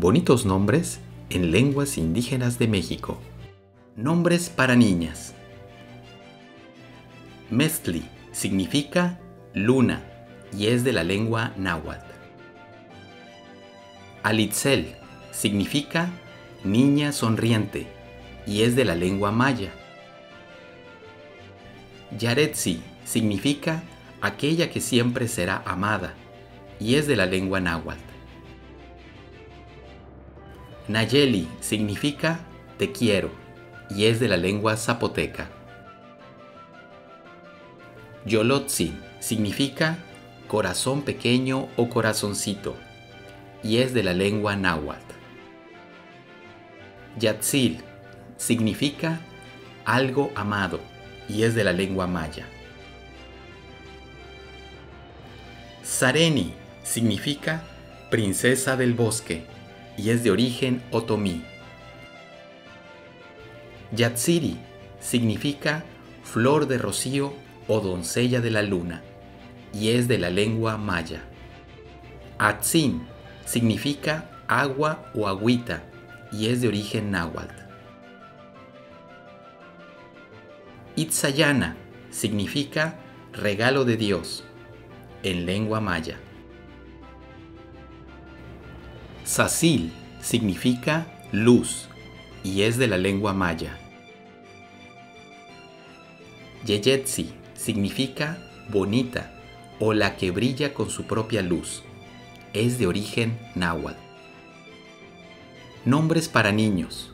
Bonitos nombres en lenguas indígenas de México. Nombres para niñas. Mestli significa luna y es de la lengua náhuatl. Alitzel significa niña sonriente y es de la lengua maya. Yaretsi significa aquella que siempre será amada y es de la lengua náhuatl. Nayeli significa te quiero y es de la lengua zapoteca. Yolotzi significa corazón pequeño o corazoncito y es de la lengua náhuatl. Yatzil significa algo amado y es de la lengua maya. Sareni significa princesa del bosque y es de origen otomí. Yatsiri significa flor de rocío o doncella de la luna y es de la lengua maya. Atzin significa agua o agüita y es de origen náhuatl. Itzayana significa regalo de Dios en lengua maya. Sasil significa luz y es de la lengua maya. Yeyetsi significa bonita o la que brilla con su propia luz. Es de origen náhuatl. Nombres para niños.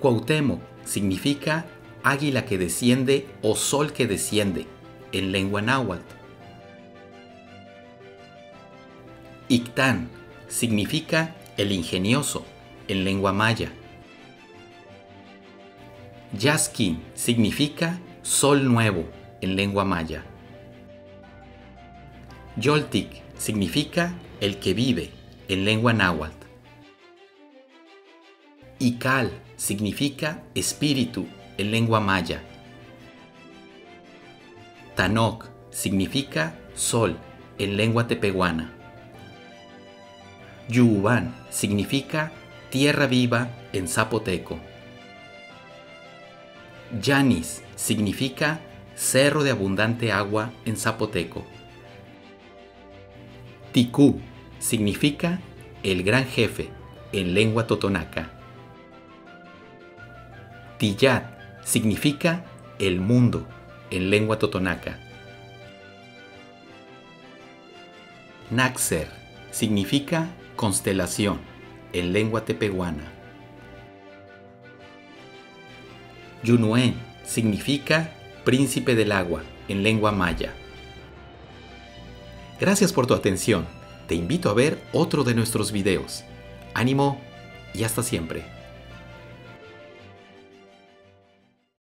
Cuauhtémoc significa águila que desciende o sol que desciende en lengua náhuatl. Ictán significa el ingenioso en lengua maya. Yaskin significa sol nuevo en lengua maya. Yoltik significa el que vive en lengua náhuatl. Ikal significa espíritu en lengua maya. Tanok significa sol en lengua tepehuana. Yuban significa tierra viva en zapoteco. Yanis significa cerro de abundante agua en zapoteco. Tikú significa el gran jefe en lengua totonaca. Tiyat significa el mundo en lengua totonaca. Naxer significa constelación en lengua tepehuana. Yunuen significa príncipe del agua en lengua maya. Gracias por tu atención. Te invito a ver otro de nuestros videos. Ánimo y hasta siempre.